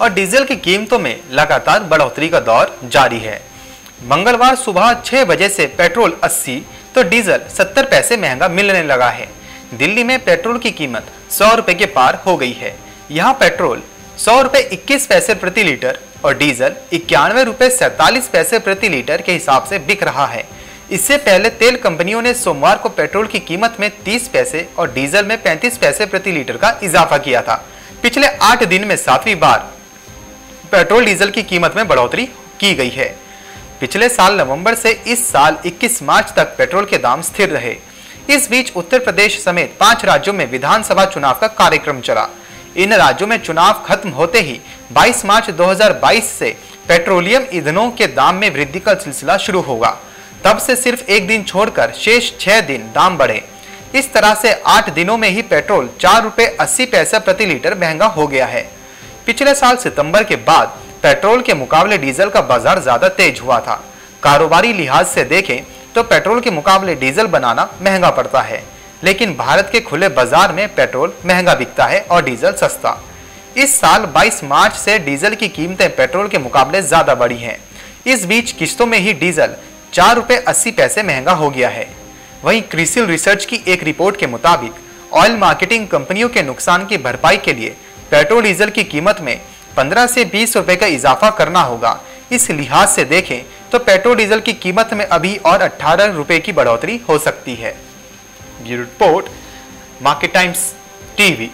और डीजल की कीमतों में लगातार बढ़ोतरी का दौर जारी है। मंगलवार सुबह 6 बजे से पेट्रोल 80 तो डीजल 70 पैसे महँगा मिलने लगा है। दिल्ली में पेट्रोल की कीमत सौ रुपए के पार हो गई है। यहाँ पेट्रोल सौ रुपए इक्कीस पैसे प्रति लीटर और डीजल इक्यानवे रुपए सैतालीस पैसे प्रति लीटर के हिसाब से बिक रहा है। इससे पहले तेल कंपनियों ने सोमवार को पेट्रोल की कीमत में 30 पैसे और डीजल में 35 पैसे प्रति लीटर का इजाफा किया था। पिछले आठ दिन में सातवीं बार पेट्रोल डीजल की कीमत में बढ़ोतरी की गई है। पिछले साल नवंबर से इस साल 21 मार्च तक पेट्रोल के दाम स्थिर रहे। इस बीच उत्तर प्रदेश समेत पाँच राज्यों में विधानसभा चुनाव का कार्यक्रम चला। इन राज्यों में चुनाव खत्म होते ही 22 मार्च 2022 से पेट्रोलियम ईंधनों के दाम में वृद्धि का सिलसिला शुरू होगा। तब से सिर्फ़ एक दिन छोड़कर शेष छह दिन दाम बढ़े। इस तरह से आठ दिनों में ही पेट्रोल चार रुपए अस्सी पैसा प्रति लीटर महँगा हो गया है। पिछले साल सितंबर के बाद पेट्रोल के मुकाबले डीजल का बाज़ार ज़्यादा तेज हुआ था। कारोबारी लिहाज से देखें तो पेट्रोल के मुकाबले डीजल बनाना महँगा पड़ता है, लेकिन भारत के खुले बाज़ार में पेट्रोल महँगा बिकता है और डीजल सस्ता। इस साल 22 मार्च से डीजल की कीमतें पेट्रोल के मुकाबले ज़्यादा बढ़ी हैं। इस बीच किस्तों में ही डीजल चार रुपए अस्सी पैसे महँगा हो गया है। वहीं क्रिसिल रिसर्च की एक रिपोर्ट के मुताबिक, ऑयल मार्केटिंग कंपनियों के नुकसान की भरपाई के लिए पेट्रोल डीजल की कीमत में 15 से 20 रुपए का इजाफा करना होगा। इस लिहाज से देखें तो पेट्रोल डीजल की कीमत में अभी और 18 रुपए की बढ़ोतरी हो सकती है। Report, Market Times TV.